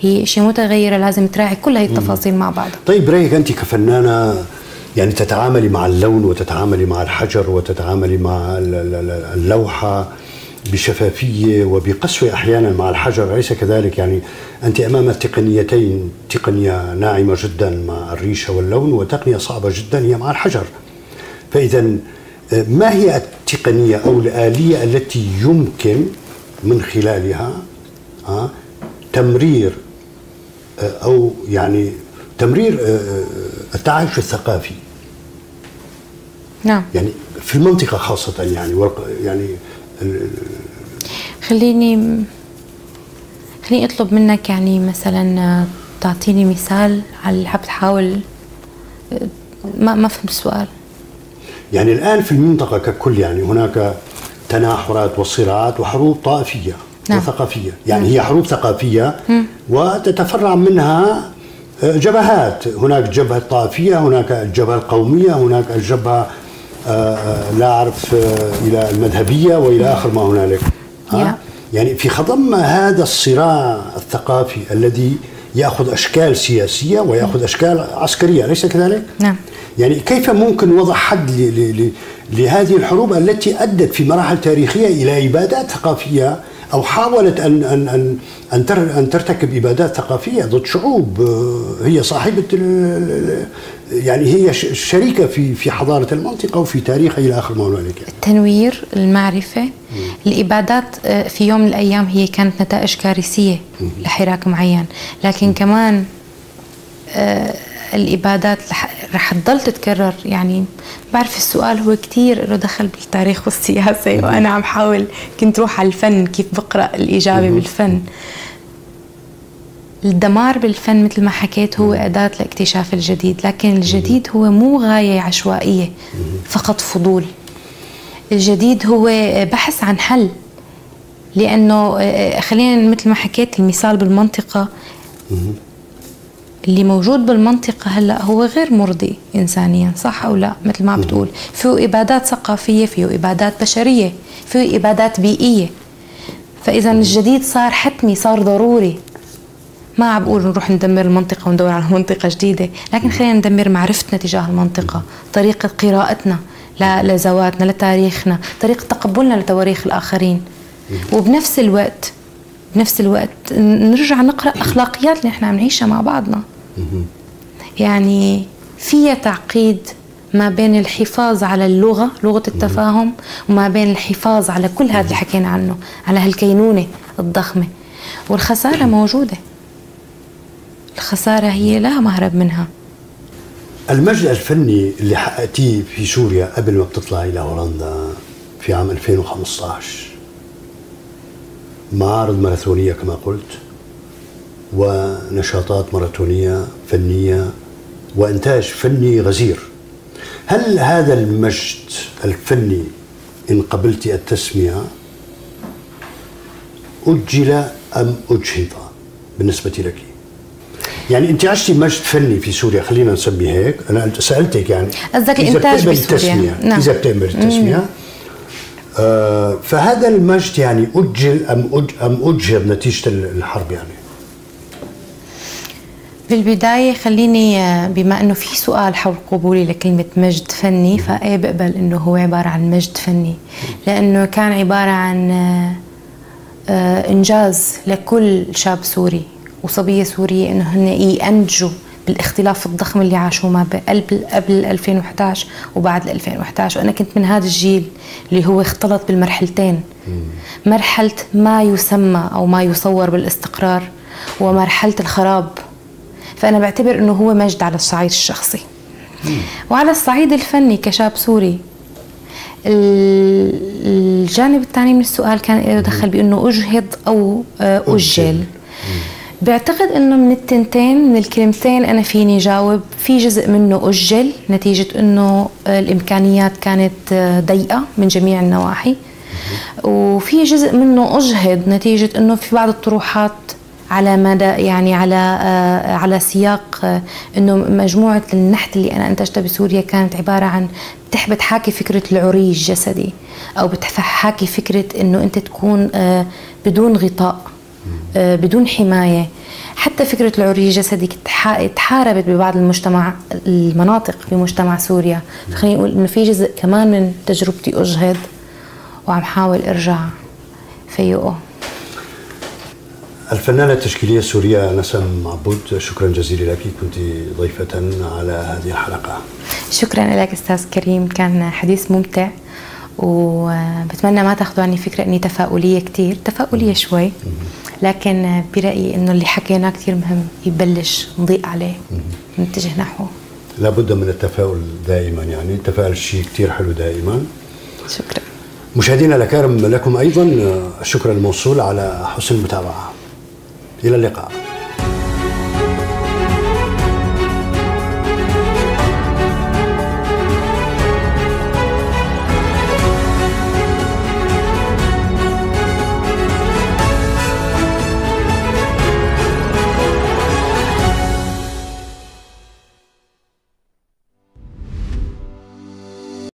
هي إشياء متغيرة لازم تراعي كل هي التفاصيل مع بعض. طيب رايك أنت كفنانة يعني تتعاملي مع اللون وتتعاملي مع الحجر وتتعاملي مع اللوحة بشفافية وبقسوة أحيانا مع الحجر أليس كذلك؟ يعني أنت أمام تقنيتين تقنية ناعمة جدا مع الريشة واللون وتقنية صعبة جدا هي مع الحجر. فإذا ما هي التقنية أو الآلية التي يمكن من خلالها تمرير أو يعني تمرير التعايش الثقافي نعم يعني في المنطقة خاصة يعني يعني خليني خليني أطلب منك يعني مثلا تعطيني مثال على اللي حاب تحاول ما ما فهمت السؤال يعني الآن في المنطقة ككل يعني هناك تناحرات وصراعات وحروب طائفية نعم. وثقافية يعني نعم. هي حروب ثقافية م. وتتفرع منها آه، جبهات هناك جبهة طائفية هناك الجبهه القوميه هناك الجبهه لا أعرف آه، إلى المذهبية وإلى آخر ما هنالك؟ يعني في خضم هذا الصراع الثقافي الذي يأخذ أشكال سياسية ويأخذ أشكال عسكرية أليس كذلك؟ نعم يعني كيف ممكن وضع حد لهذه الحروب التي أدت في مراحل تاريخية إلى إبادات ثقافية أو حاولت ان ان ان أن, أن ترتكب إبادات ثقافية ضد شعوب آه، هي صاحبة يعني هي شريكة في في حضارة المنطقة وفي تاريخها إلى آخر ما هنالك التنوير المعرفة مم. الإبادات آه، في يوم من الأيام هي كانت نتائج كارثية مم. لحراك معين لكن مم. كمان آه الإبادات رح تضل تتكرر. يعني بعرف السؤال هو كثير له دخل بالتاريخ والسياسة وأنا عم حاول كنت روح على الفن كيف بقرأ الإجابة بالفن. الدمار بالفن مثل ما حكيت هو أداة لاكتشاف الجديد لكن الجديد هو مو غاية عشوائية فقط فضول. الجديد هو بحث عن حل لأنه خلينا مثل ما حكيت المثال بالمنطقة. اللي موجود بالمنطقة هلا هو غير مرضي إنسانيا صح أو لا؟ مثل ما بتقول. فيه إبادات ثقافية فيه إبادات بشرية فيه إبادات بيئية. فإذا الجديد صار حتمي صار ضروري. ما عم بقول نروح ندمر المنطقة وندور على منطقة جديدة لكن خلينا ندمر معرفتنا تجاه المنطقة طريقة قراءتنا لذواتنا لتاريخنا طريقة تقبلنا لتواريخ الآخرين. وبنفس الوقت بنفس الوقت نرجع نقرأ أخلاقيات اللي إحنا عم نعيشها مع بعضنا. يعني فيها تعقيد ما بين الحفاظ على اللغة لغة التفاهم وما بين الحفاظ على كل هذا اللي حكينا عنه على هالكينونة الضخمة. والخسارة موجودة. الخسارة هي لا مهرب منها. المجد الفني اللي حققتيه في سوريا قبل ما بتطلعي لهولندا في عام 2015 معارض ماراثونية كما قلت. ونشاطات ماراثونية فنية وإنتاج فني غزير. هل هذا المجد الفني إن قبلت التسمية أجل أم أجهض بالنسبة لك؟ يعني أنت عشتي مجد فني في سوريا خلينا نسميه هيك. أنا سألتك يعني قصدك الإنتاج بسوريا نعم. إذا بتقبل التسمية. آه فهذا المجد يعني أجل أم أج أم أجهض نتيجة الحرب يعني. بالبداية خليني بما إنه في سؤال حول قبولي لكلمة مجد فني فايه بقبل إنه هو عبارة عن مجد فني؟ لأنه كان عبارة عن إنجاز لكل شاب سوري وصبية سورية إنه هن ينجوا بالاختلاف الضخم اللي عاشوه ما قبل قبل 2011 وبعد 2011 وأنا كنت من هذا الجيل اللي هو اختلط بالمرحلتين. مرحلة ما يسمى أو ما يصور بالاستقرار ومرحلة الخراب. فأنا بعتبر أنه هو مجد على الصعيد الشخصي. وعلى الصعيد الفني كشاب سوري. الجانب الثاني من السؤال كان له دخل بأنه أجهض أو أجل بعتقد إنه من التنتين من الكلمتين أنا فيني جاوب في جزء منه أجل نتيجة إنه الإمكانيات كانت ضيقة من جميع النواحي. وفي جزء منه أجهض نتيجة إنه في بعض الطروحات على مدى يعني على آه على سياق آه إنه مجموعة النحت اللي أنا أنتجتها بسوريا كانت عبارة عن بتحكي فكرة العري الجسدي أو بتحكي فكرة إنه أنت تكون آه بدون غطاء بدون حماية. حتى فكرة العري الجسدي تحاربت ببعض المجتمع المناطق بمجتمع سوريا. فخليني أقول إنه في جزء كمان من تجربتي اجهد وعم حاول إرجع فيقه الفنانة التشكيلية السورية نسم عبود شكرا جزيلا لك. كنت ضيفة على هذه الحلقة. شكرا لك أستاذ كريم. كان حديث ممتع وبتمنى ما تأخذوا عني فكرة أني تفاؤلية كثير تفاؤلية شوي لكن برأيي أنه اللي حكيناه كثير مهم يبلش نضيق عليه نتجه نحوه لابد من التفاؤل دائما يعني. التفاؤل شيء كثير حلو دائما. شكرا. مشاهدينا الأكارم لكم أيضا الشكر الموصول على حسن المتابعة. إلى اللقاء.